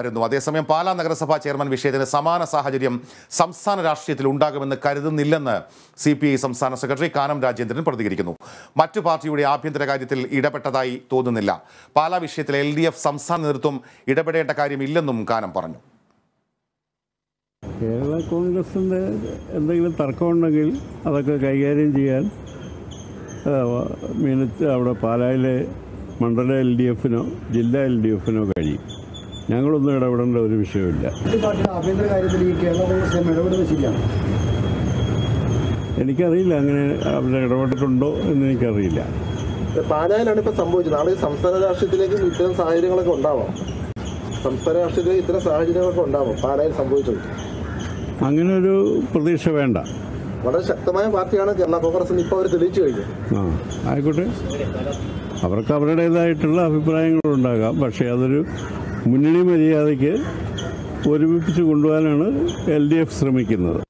വരുന്നു അതേസമയം പാലാ നഗരസഭാ ചെയർമാൻ വിഷയത്തിന് സമാന സാഹചര്യം സംസ്ഥാന രാഷ്ട്രീയത്തിൽ ഉണ്ടാകുമെന്ന് കരുതുന്നില്ലെന്ന് സി പി ഐ സംസ്ഥാന സെക്രട്ടറി കാനം രാജേന്ദ്രൻ പ്രതികരിക്കുന്നു. മറ്റു പാർട്ടിയുടെ ആഭ്യന്തര കാര്യത്തിൽ ഇടപെട്ടതായി തോന്നുന്നില്ല. പാലാ വിഷയത്തിൽ എൽ ഡി എഫ് സംസ്ഥാന നേതൃത്വം ഇടപെടേണ്ട കാര്യമില്ലെന്നും കാനം പറഞ്ഞു. കേരള കോൺഗ്രസിന്റെ എന്തെങ്കിലും തർക്കമുണ്ടെങ്കിൽ അതൊക്കെ കൈകാര്യം ചെയ്യാൻ മീനത്ത് അവിടെ പാലായിലെ മണ്ഡല എൽ ഡി എഫിനോ ജില്ലാ എൽ ഡി എഫിനോ കഴിയും. ഞങ്ങളൊന്നും ഇടപെടേണ്ട ഒരു വിഷയമില്ല എനിക്കറിയില്ല അങ്ങനെ അവിടെ ഇടപെട്ടിട്ടുണ്ടോ എന്ന് എനിക്കറിയില്ല. പാലായിലാണ് ഇപ്പൊ സംഭവിച്ചത്. നാളെ സംസ്ഥാന രാഷ്ട്രീയത്തിലേക്ക് ഇത്തരം സാഹചര്യങ്ങളൊക്കെ ഉണ്ടാവാം. സംസ്ഥാന രാഷ്ട്രീയത്തിൽ ഇത്തരം സാഹചര്യങ്ങളൊക്കെ ഉണ്ടാവാം. പാലായിൽ സംഭവിച്ചത്. അങ്ങനെ ഒരു പ്രതീക്ഷ വേണ്ട. വളരെ ശക്തമായ പാർട്ടിയാണ് കേരള കോൺഗ്രസ് ഇപ്പോൾ അവർ തെളിയിച്ചു കഴിഞ്ഞു. ആ ആയിക്കോട്ടെ. അവർക്ക് അവരുടേതായിട്ടുള്ള അഭിപ്രായങ്ങളുണ്ടാകാം. പക്ഷേ അതൊരു മുന്നണി മര്യാദയ്ക്ക് ഒരുമിപ്പിച്ച് കൊണ്ടുപോകാനാണ് എൽ ഡി എഫ് ശ്രമിക്കുന്നത്.